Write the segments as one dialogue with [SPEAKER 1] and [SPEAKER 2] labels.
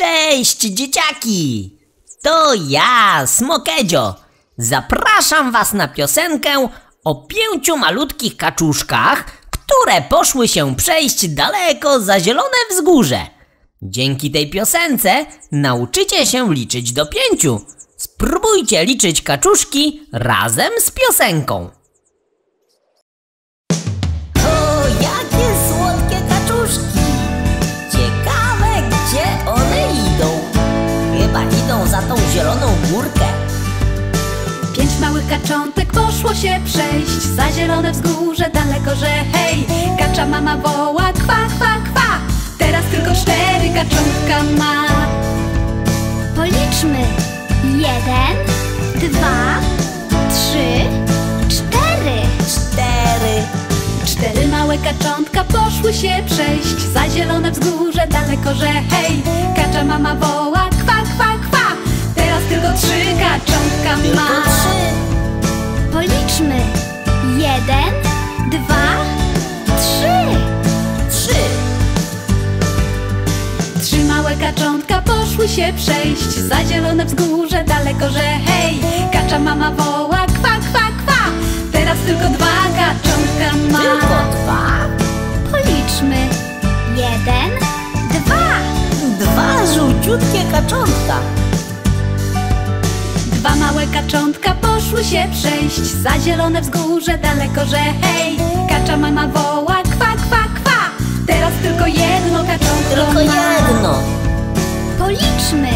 [SPEAKER 1] Cześć dzieciaki! To ja, Smokedzio. Zapraszam was na piosenkę o pięciu malutkich kaczuszkach, które poszły się przejść daleko za zielone wzgórze. Dzięki tej piosence nauczycie się liczyć do pięciu. Spróbujcie liczyć kaczuszki razem z piosenką. Chyba idą za tą zieloną górkę.
[SPEAKER 2] Pięć małych kaczątek poszło się przejść Za zielone wzgórze daleko, że hej Kacza mama woła kwa, kwa, kwa Teraz tylko cztery kaczątka ma
[SPEAKER 3] Policzmy. Jeden, dwa, trzy, cztery.
[SPEAKER 1] Cztery.
[SPEAKER 2] Cztery małe kaczątka poszły się przejść Za zielone wzgórze daleko, że hej Kacza mama woła tylko trzy kaczątka
[SPEAKER 1] Tylko
[SPEAKER 2] ma
[SPEAKER 1] trzy.
[SPEAKER 3] Policzmy. Jeden, dwa, trzy.
[SPEAKER 1] Trzy.
[SPEAKER 2] Trzy małe kaczątka poszły się przejść Za zielone wzgórze daleko, że hej Kacza mama woła kwa, kwa, kwa Teraz tylko dwa kaczątka ma
[SPEAKER 1] Tylko dwa.
[SPEAKER 3] Policzmy. Jeden, dwa.
[SPEAKER 1] Dwa żółciutkie kaczątka.
[SPEAKER 2] Małe kaczątka poszły się przejść Za zielone wzgórze daleko, że hej Kacza mama woła kwa, kwa, kwa Teraz tylko jedno kaczątko
[SPEAKER 1] Tylko
[SPEAKER 2] ma
[SPEAKER 1] jedno.
[SPEAKER 3] Policzmy.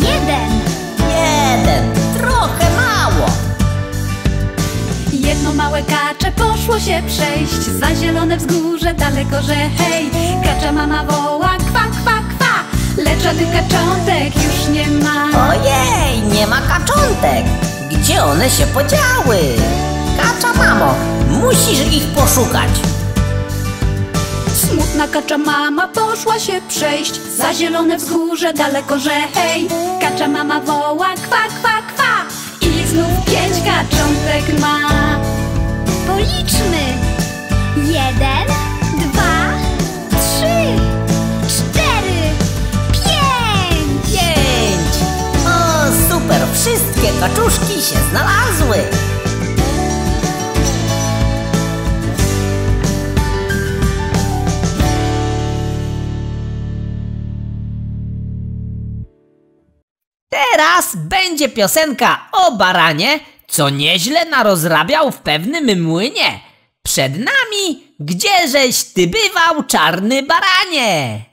[SPEAKER 3] Jeden.
[SPEAKER 1] Jeden. Trochę mało.
[SPEAKER 2] Jedno małe kacze poszło się przejść Za zielone wzgórze daleko, że hej Kacza mama woła Lecz żadnych kaczątek już nie ma
[SPEAKER 1] Ojej, nie ma kaczątek. Gdzie one się podziały? Kacza mamo, musisz ich poszukać.
[SPEAKER 2] Smutna kacza mama poszła się przejść Za zielone wzgórze daleko, że hej Kacza mama woła kwa, kwa, kwa I znów pięć kaczątek ma
[SPEAKER 3] Policzmy. Jeden,
[SPEAKER 1] wszystkie kaczuszki się znalazły. Teraz będzie piosenka o baranie, co nieźle narozrabiał w pewnym młynie. Przed nami, gdzieżeś ty bywał, czarny baranie?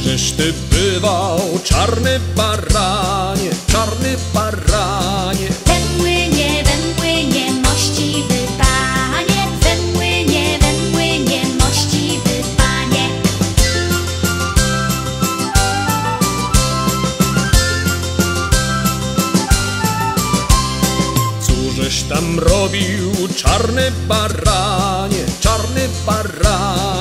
[SPEAKER 4] Gdzieżeś ty bywał, czarny baranie, czarny baranie?
[SPEAKER 3] We młynie, we młynie, mościwy panie. We młynie, we młynie, mościwy panie.
[SPEAKER 4] Cóżeś tam robił, czarny baranie, czarny baranie?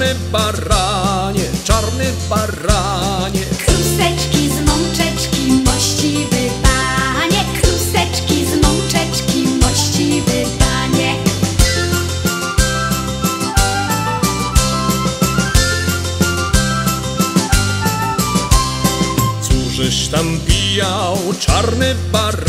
[SPEAKER 4] Czarny baranie, czarny baranie?
[SPEAKER 3] Kruseczki z mączeczki, mościwy panie. Kruseczki z mączeczki, mościwy panie.
[SPEAKER 4] Cóżeś tam pijał, czarny baranie,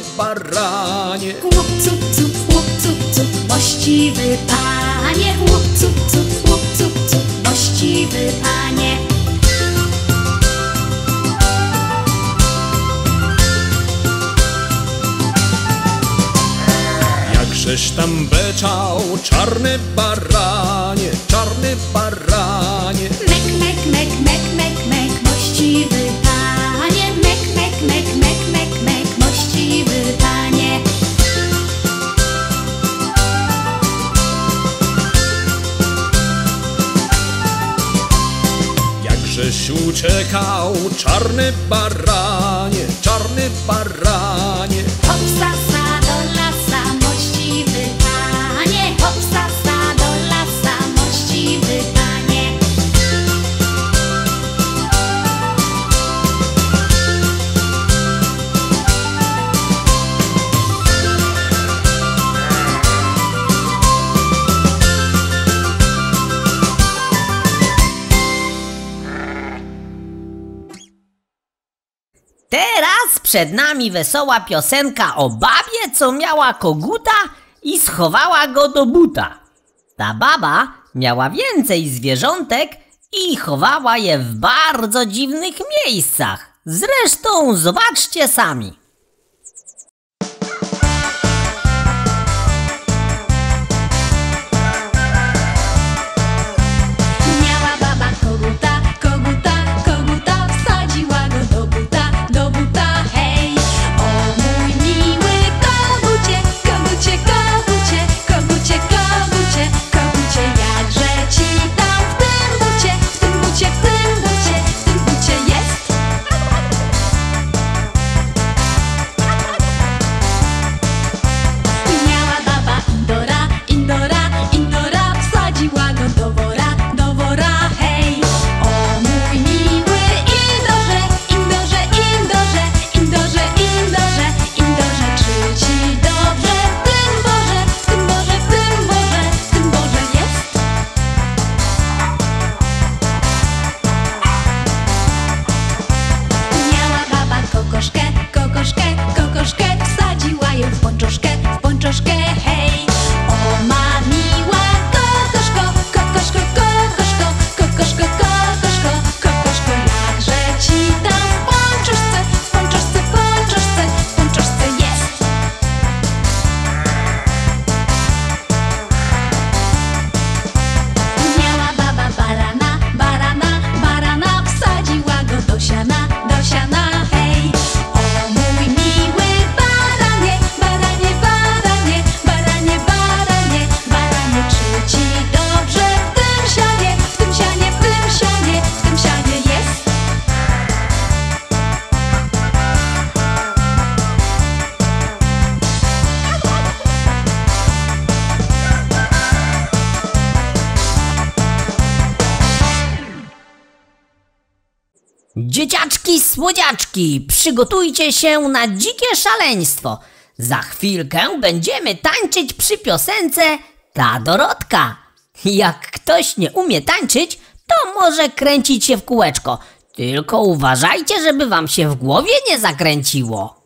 [SPEAKER 4] właściwy baranie.
[SPEAKER 3] Chłop, cup, właściwy panie. Właściwy panie.
[SPEAKER 4] Jakżeś tam beczał, czarny baranie, czarny baranie. czekał czarny baranie,
[SPEAKER 5] czarny
[SPEAKER 2] baranie. przed nami wesoła piosenka o babie, co miała koguta i schowała go do buta. Ta baba miała więcej zwierzątek i chowała je w bardzo dziwnych miejscach. Zresztą zobaczcie sami. Dzieciaczki, słodziaczki, przygotujcie się na dzikie szaleństwo. Za chwilkę będziemy tańczyć przy piosence Ta Dorotka. Jak ktoś nie umie tańczyć, to może kręcić się w kółeczko. Tylko uważajcie, żeby wam się w głowie nie zakręciło.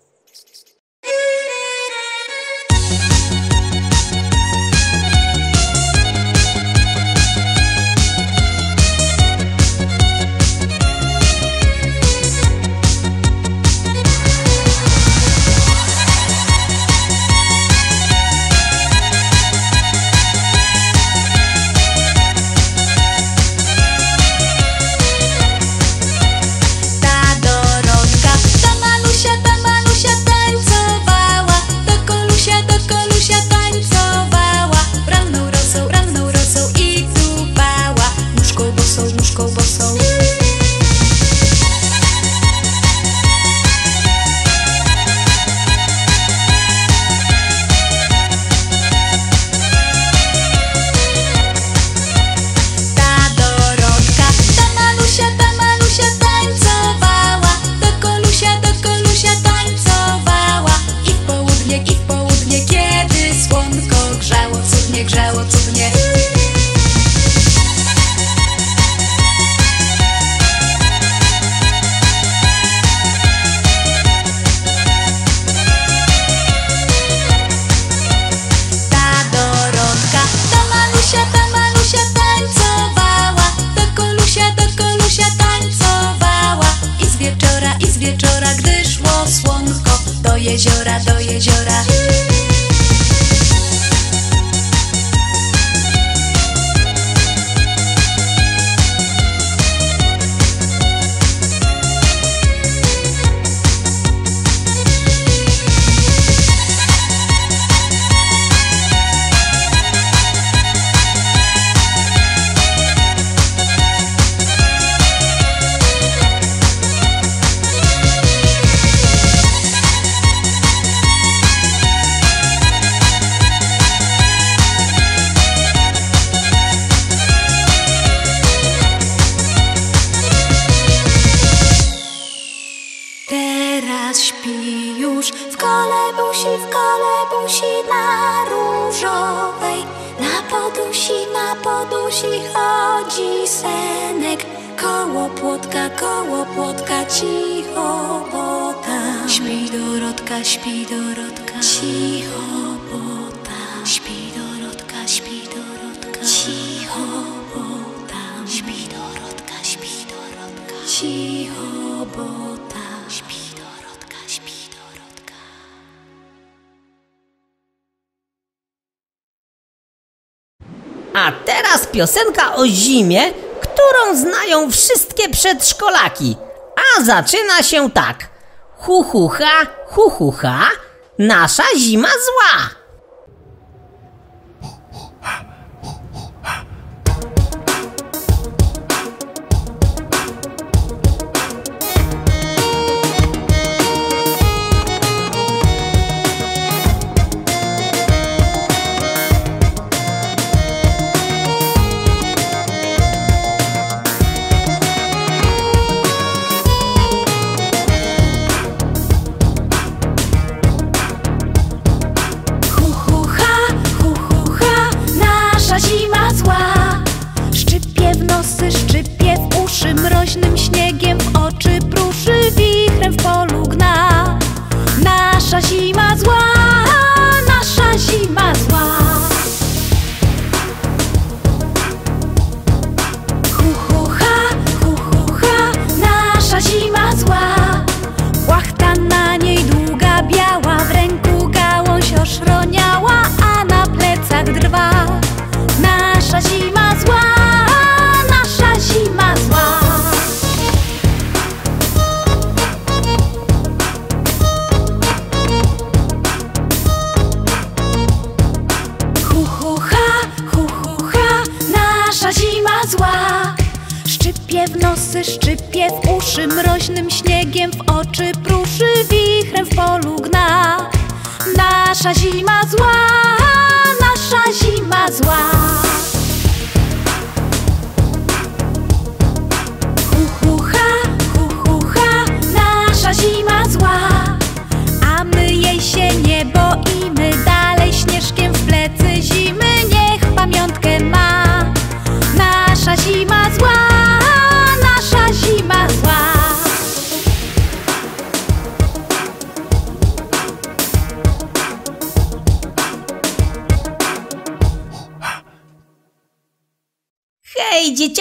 [SPEAKER 5] Dorotka
[SPEAKER 2] śpi, Dorotka Cicho bota. Śpi, Dorotka, śpi, Dorotka Cicho bota. Śpi, Dorotka, śpi, Dorotka Cicho bota. Śpi, Dorotka, śpi, Dorotka
[SPEAKER 1] A teraz piosenka o zimie, którą znają wszystkie przedszkolaki. A zaczyna się tak – Hu, hu, ha, hu, hu, ha, nasza zima zła.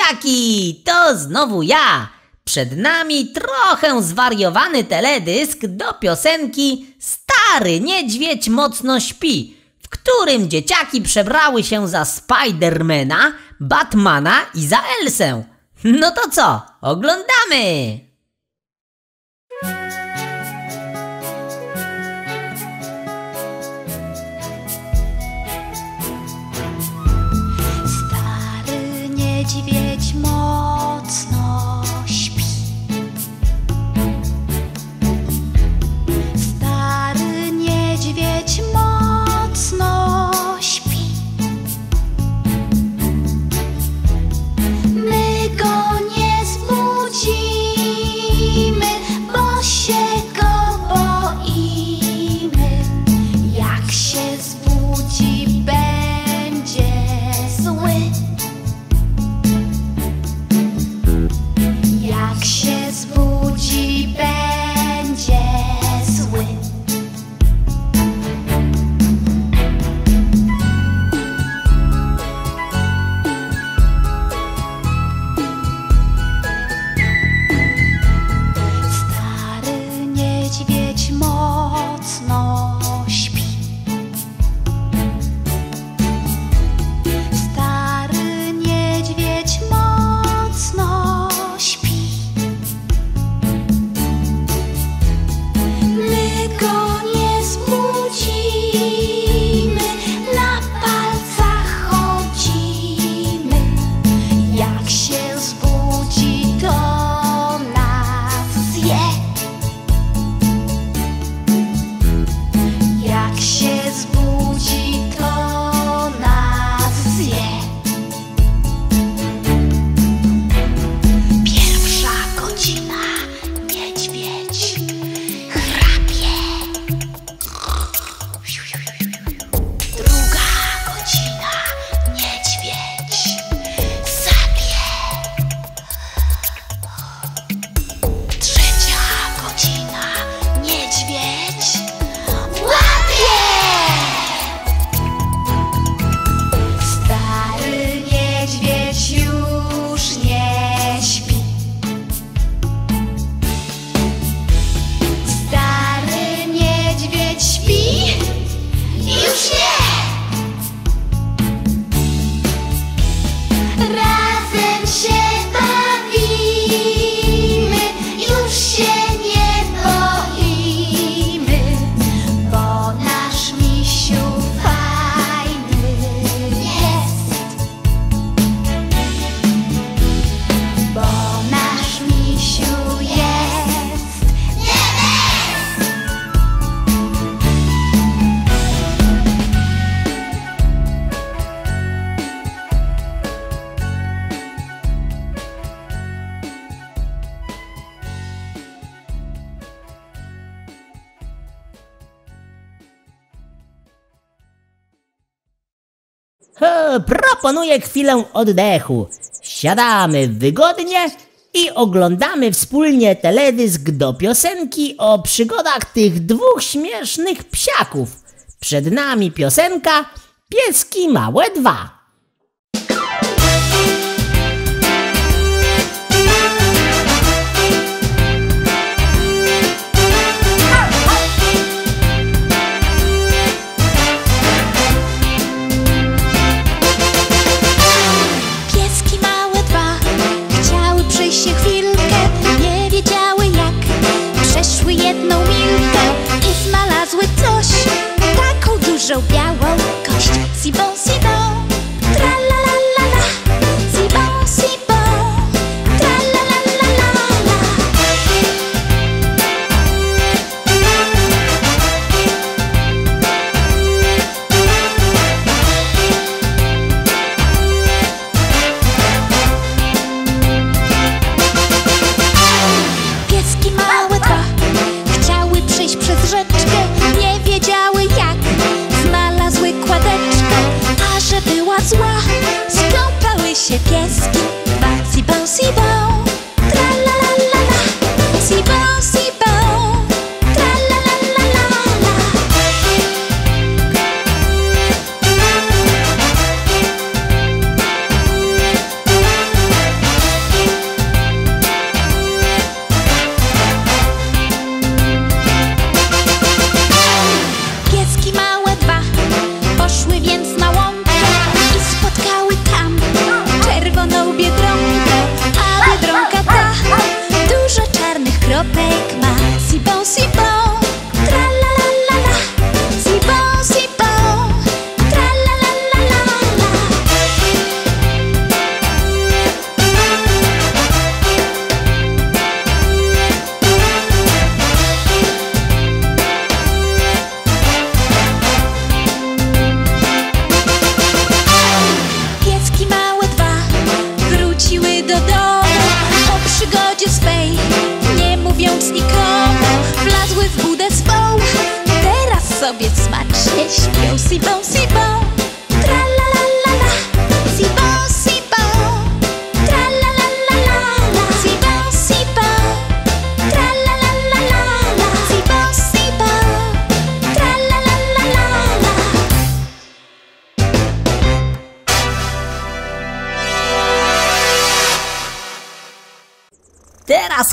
[SPEAKER 1] dzieciaki! To znowu ja! Przed nami trochę zwariowany teledysk do piosenki Stary niedźwiedź mocno śpi, w którym dzieciaki przebrały się za Spidermana, Batmana i za Elsę. No to co? Oglądamy!
[SPEAKER 2] Stary niedźwiedź
[SPEAKER 1] chwilę oddechu. Siadamy wygodnie i oglądamy wspólnie teledysk do piosenki o przygodach tych dwóch śmiesznych psiaków. Przed nami piosenka Pieski Małe Dwa.
[SPEAKER 2] jedną miłkę i znalazły coś, taką dużą białą kość. Sibą, sibą. guest. se
[SPEAKER 1] prova.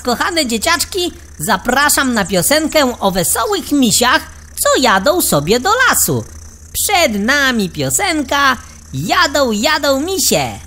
[SPEAKER 1] kochane dzieciaczki, zapraszam na piosenkę o wesołych misiach, co jadą sobie do lasu. Przed nami piosenka Jadą, jadą misie.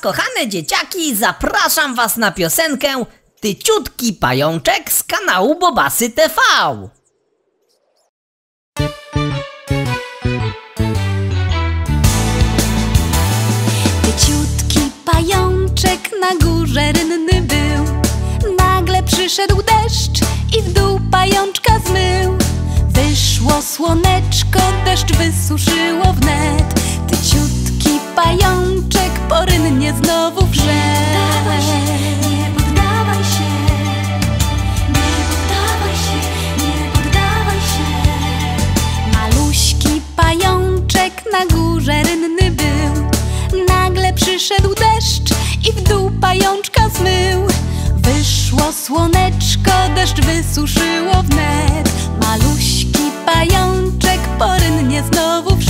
[SPEAKER 1] Kochane dzieciaki, zapraszam was na piosenkę Tyciutki pajączek z kanału Bobasy TV.
[SPEAKER 2] Tyciutki pajączek na górze rynny był. Nagle przyszedł deszcz i w dół pajączka zmył. Wyszło słoneczko, deszcz wysuszyło wnet pajączek po rynnie znowu wrzeć Nie poddawaj się, nie poddawaj się, nie poddawaj się. Maluśki pajączek na górze rynny był. Nagle przyszedł deszcz i w dół pajączka zmył. Wyszło słoneczko, deszcz wysuszyło wnet. Maluśki pajączek po rynnie znowu wszedł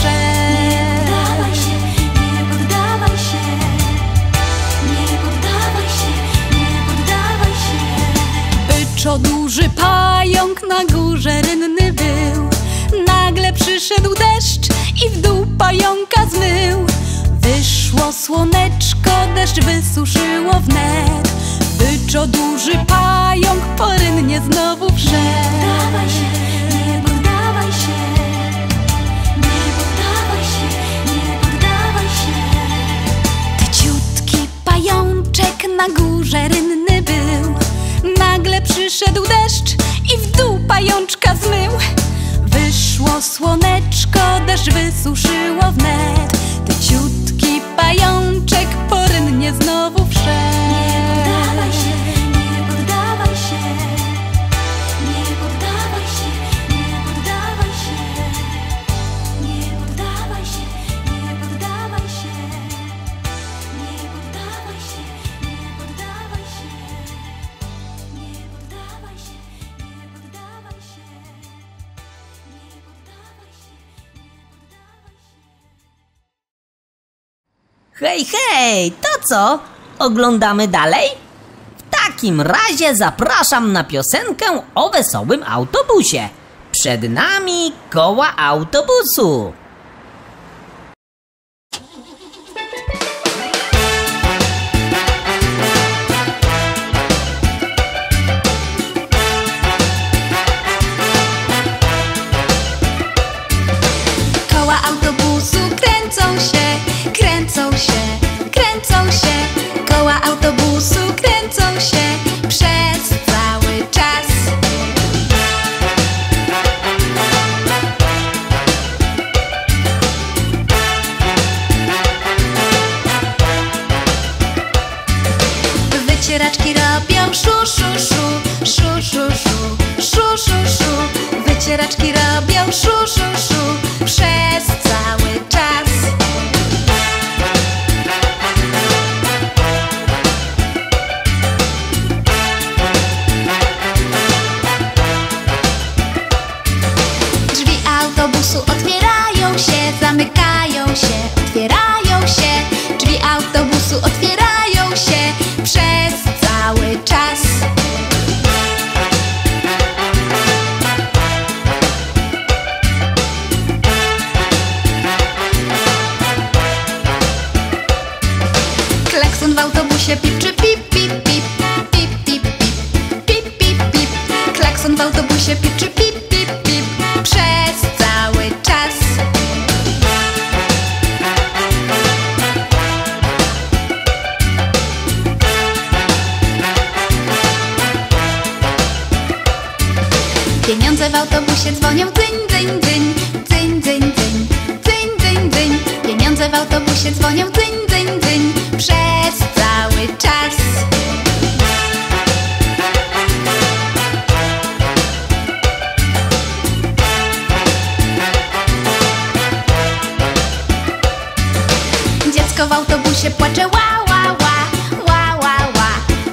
[SPEAKER 2] Byczo duży pająk na górze rynny był. Nagle przyszedł deszcz i w dół pająka zmył. Wyszło słoneczko, deszcz wysuszyło wnet Byczo duży pająk po rynnie znowu wszedł Nie poddawaj się, nie poddawaj przyszedł deszcz i w dół pajączka zmył. Wyszło słoneczko, deszcz wysuszyło wnet Tyciutki pajączek po rynnie znowu wszedł. Nie się,
[SPEAKER 1] Hej, hej, to co? Oglądamy dalej? W takim razie zapraszam na piosenkę o wesołym autobusie. Przed nami koła autobusu.
[SPEAKER 2] Dziecko w autobusie płacze ła, ła, ła, ła, ła, ła,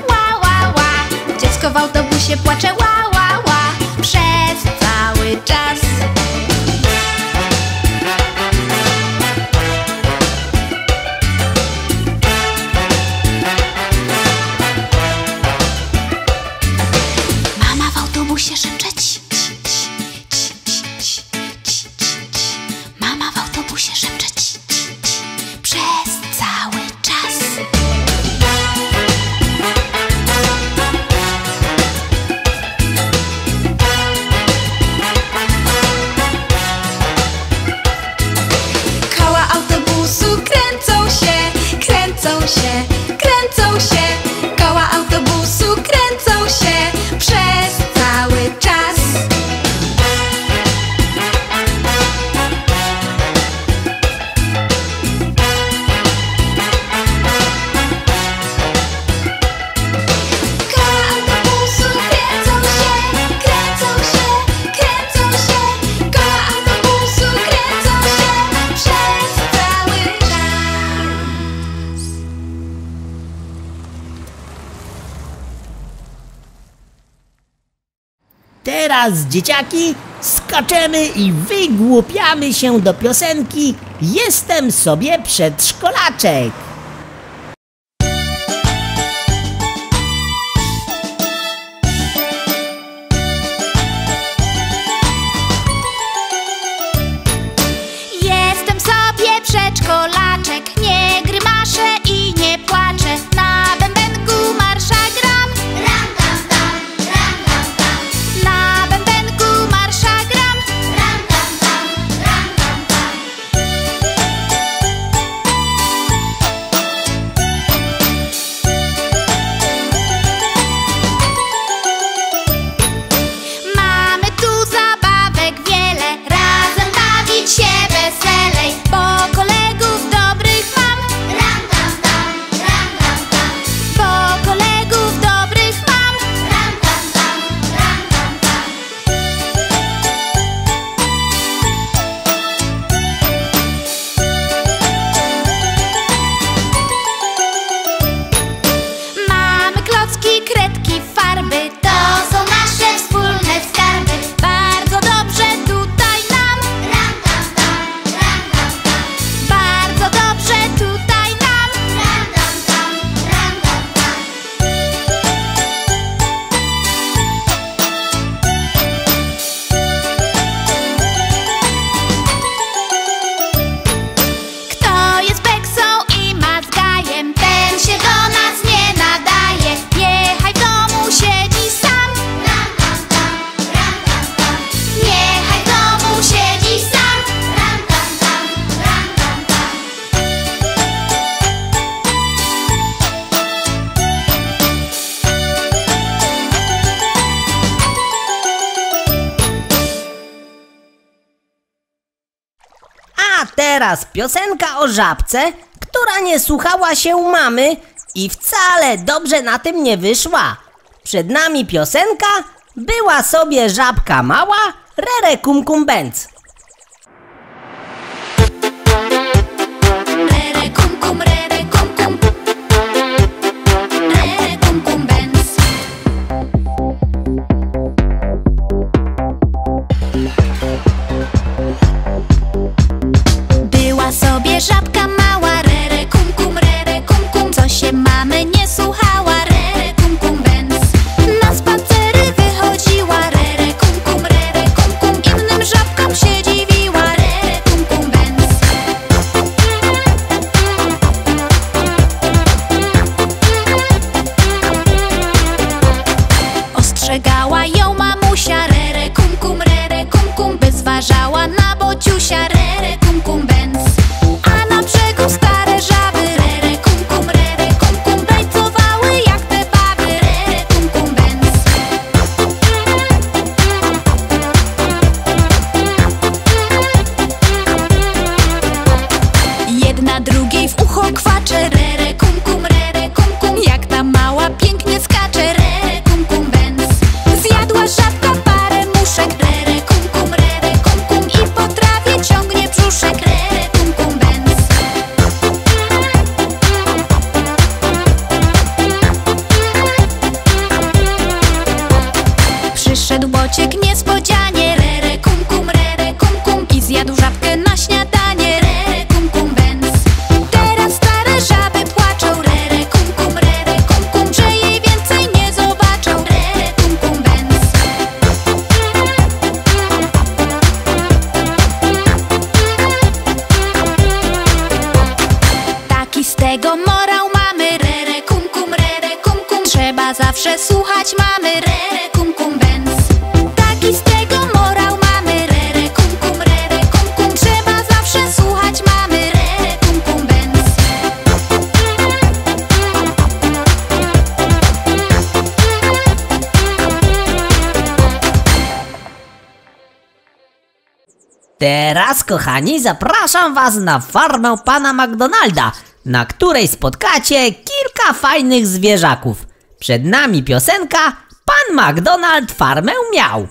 [SPEAKER 2] ła, ła, ła. Dziecko w autobusie płacze ła, dzieciaki, skaczemy i wygłupiamy się do piosenki Jestem sobie przedszkolaczek. teraz piosenka o żabce, która nie słuchała się mamy i wcale dobrze na tym nie wyszła. Przed nami piosenka Była sobie żabka mała, rere kum kum bęc. шапка kochani, zapraszam was na farmę pana McDonalda, na której spotkacie kilka fajnych zwierzaków. Przed nami piosenka Pan McDonald farmę miał.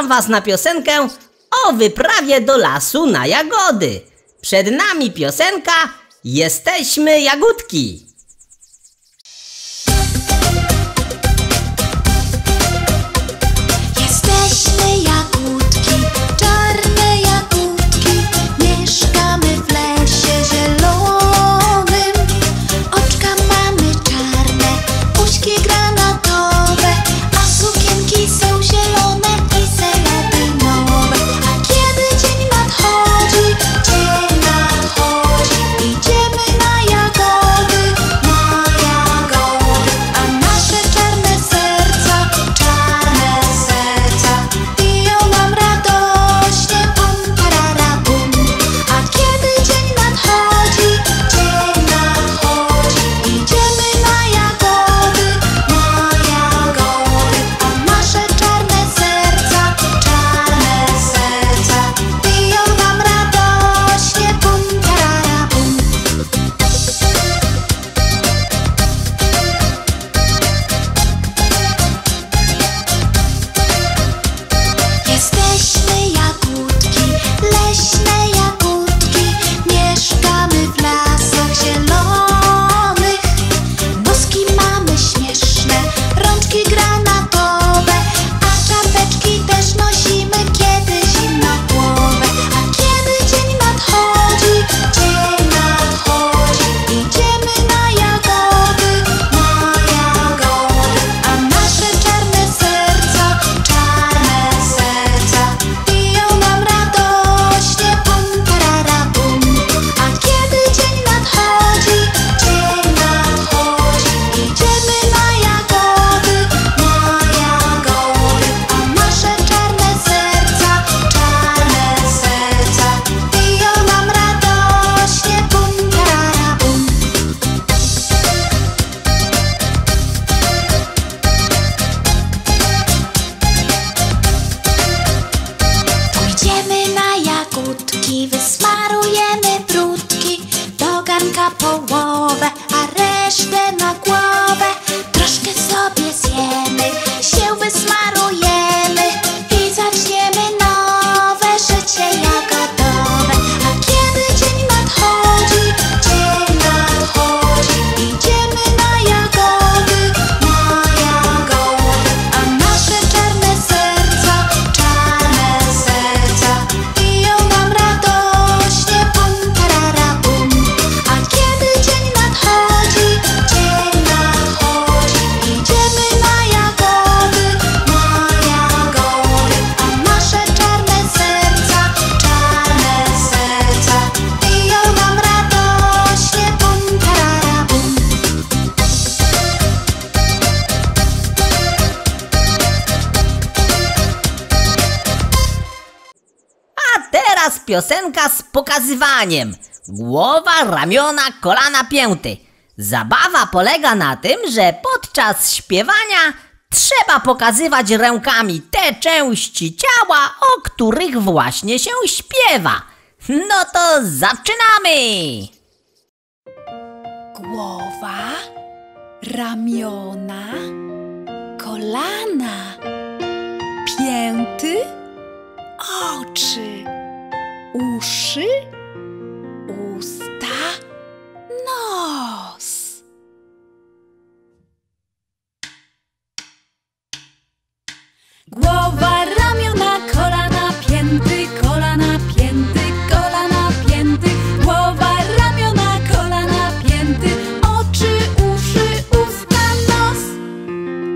[SPEAKER 1] zapraszam was na piosenkę o wyprawie do lasu na jagody. Przed nami piosenka Jesteśmy jagódki.
[SPEAKER 2] Jesteśmy
[SPEAKER 1] teraz piosenka z pokazywaniem. Głowa, ramiona, kolana, pięty. Zabawa polega na tym, że podczas śpiewania trzeba pokazywać rękami te części ciała, o których właśnie się śpiewa. No to zaczynamy!
[SPEAKER 2] Głowa, ramiona, kolana, pięty, oczy, uszy, usta, nos. Głowa, ramiona, kolana, pięty, kolana, pięty, kolana, pięty. Głowa, ramiona, kolana, pięty, oczy, uszy, usta, nos.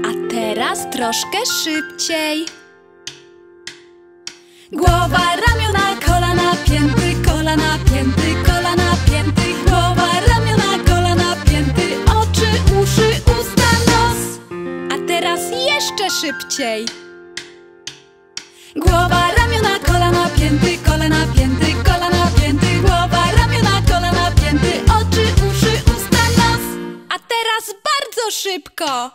[SPEAKER 2] A teraz troszkę szybciej. Głowa, ramiona, kolana, pięty, kolana. Głowa, ramiona, kolana, pięty, oczy, uszy, usta, nos. A teraz jeszcze szybciej. Głowa, ramiona, kolana, pięty, kolana, pięty, kolana, pięty. Głowa, ramiona, kolana, pięty, oczy, uszy, usta, nos. A teraz bardzo szybko.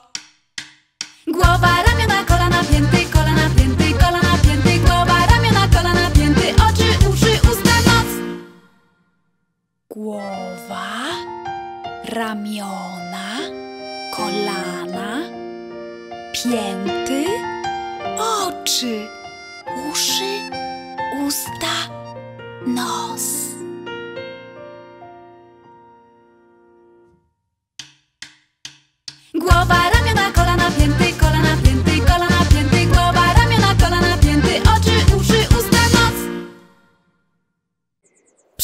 [SPEAKER 2] Głowa, ramiona, Głowa, ramiona, kolana, pięty, oczy, uszy, usta, nos.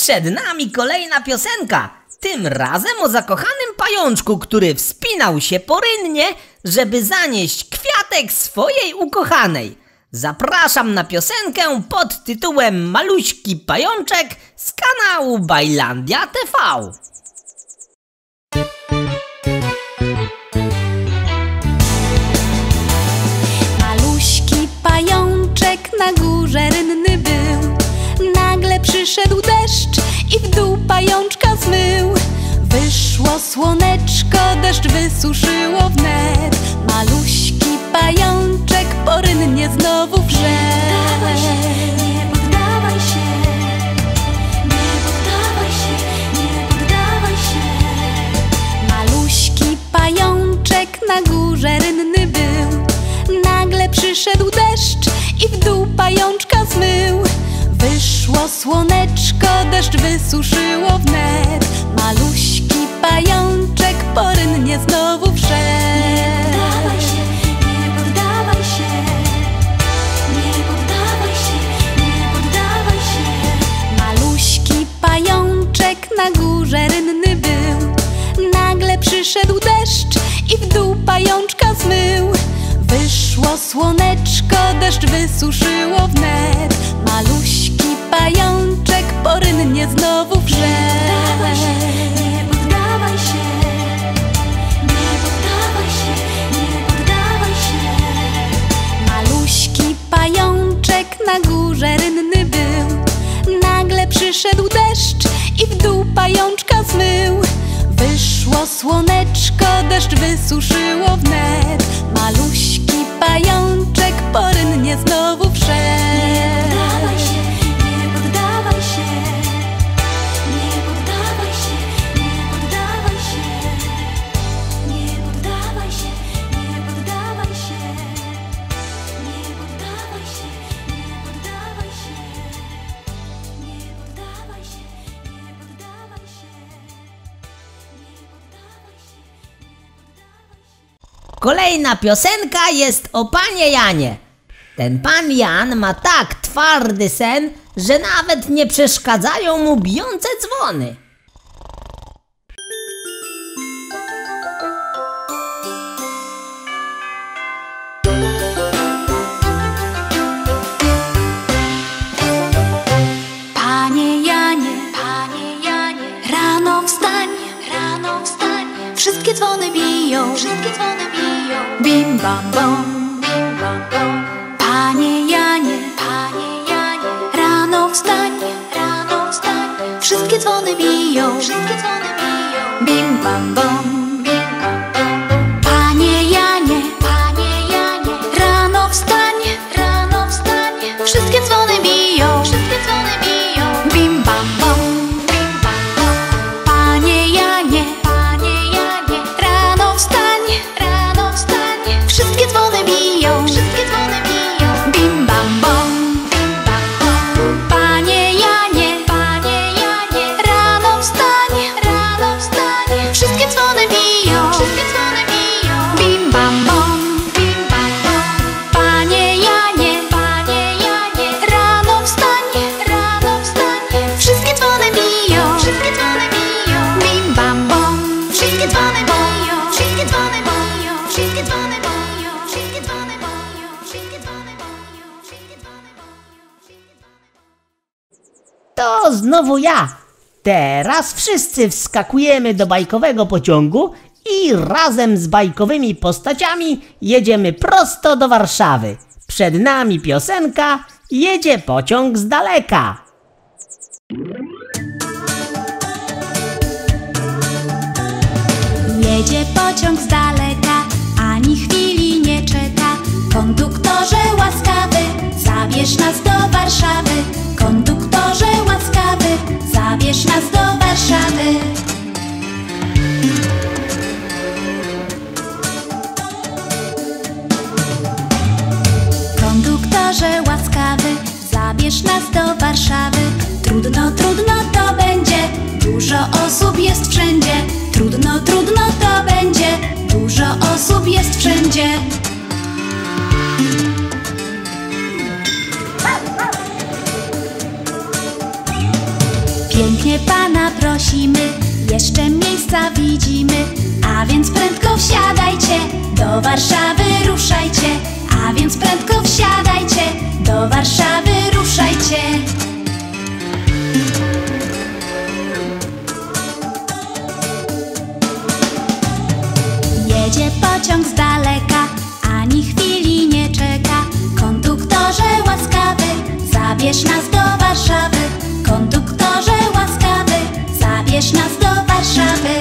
[SPEAKER 1] Przed nami kolejna piosenka. Tym razem o zakochanym pajączku, który wspinał się porynnie, żeby zanieść kwiatek swojej ukochanej. Zapraszam na piosenkę pod tytułem Maluśki pajączek z kanału Bajlandia TV.
[SPEAKER 2] Maluśki pajączek na górze rynny był przyszedł deszcz i w dół pajączka zmył. Wyszło słoneczko, deszcz wysuszyło wnet. Maluśki pajączek porynnie znowu wrze Nie poddawaj się, nie poddawaj się, nie poddawaj się. Maluśki pajączek na górze rynny był. Nagle przyszedł deszcz i w dół pajączka zmył Wyszło słoneczko, deszcz wysuszyło wnet. Maluśki pajączek porynnie znowu wszedł. Nie poddawaj się, nie poddawaj się. Nie poddawaj się, nie poddawaj się. Maluśki pajączek na górze rynny był. Nagle przyszedł deszcz i w dół pajączka zmył. Wyszło słoneczko, deszcz wysuszyło wnet. Maluśki pajączek porynnie znowu wrze Nie poddawaj się, nie poddawaj się, nie poddawaj się. Maluśki pajączek na górze rynny był. Nagle przyszedł deszcz i w dół pajączka zmył. Wyszło słoneczko, deszcz wysuszyło wnet. Maluśki pajączek porynnie znowu wszedł
[SPEAKER 1] Kolejna piosenka jest o panie Janie. Ten pan Jan ma tak twardy sen, że nawet nie przeszkadzają mu bijące dzwony. bum bum. Teraz wszyscy wskakujemy do bajkowego pociągu i razem z bajkowymi postaciami jedziemy prosto do Warszawy. Przed nami piosenka, jedzie pociąg z daleka.
[SPEAKER 6] Jedzie pociąg z daleka, ani chwili nie czeka. Konduktorze łaskawy, zabierz nas do Warszawy. Konduktorze zabierz nas do Warszawy. Konduktorze łaskawy, zabierz nas do Warszawy. Trudno, trudno to będzie, dużo osób jest wszędzie. Trudno, trudno to będzie, dużo osób jest wszędzie. Pięknie pana prosimy, jeszcze miejsca widzimy. A więc prędko wsiadajcie, do Warszawy ruszajcie. A więc prędko wsiadajcie, do Warszawy ruszajcie. Jedzie pociąg z daleka, ani chwili nie czeka. Konduktorze łaskawy, zabierz nas do Warszawy. Konduktorze zabierz nas do Warszawy.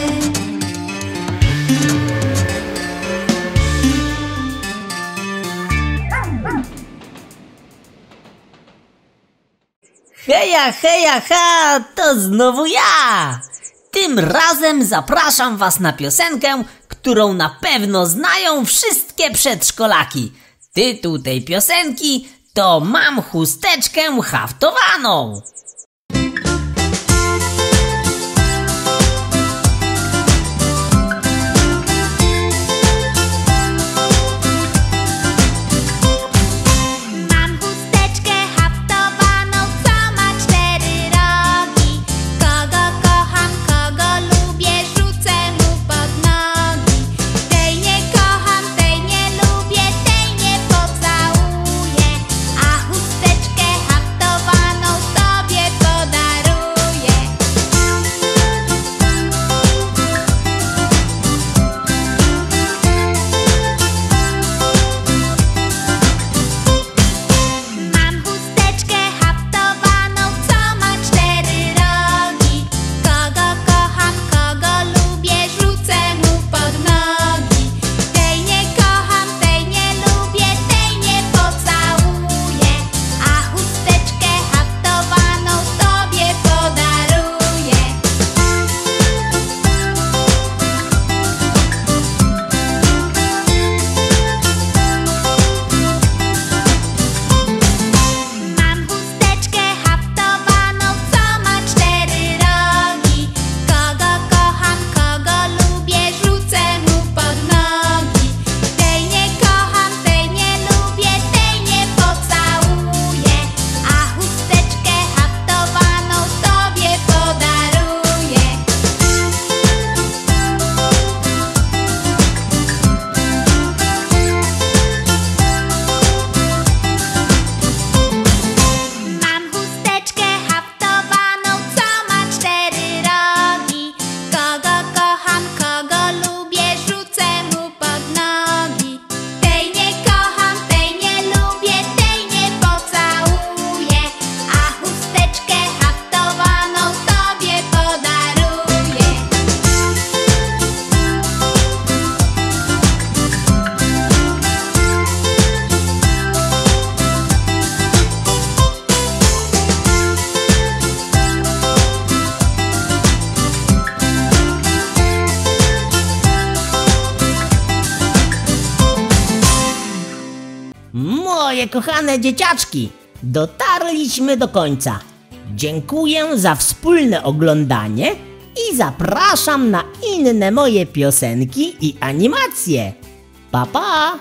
[SPEAKER 2] Heja, heja, ha, to znowu ja! Tym razem zapraszam was na piosenkę, którą na pewno znają wszystkie przedszkolaki. Tytuł tej piosenki to Mam chusteczkę haftowaną.
[SPEAKER 1] Dzieciaczki, dotarliśmy do końca. Dziękuję za wspólne oglądanie i zapraszam na inne moje piosenki i animacje. Pa pa!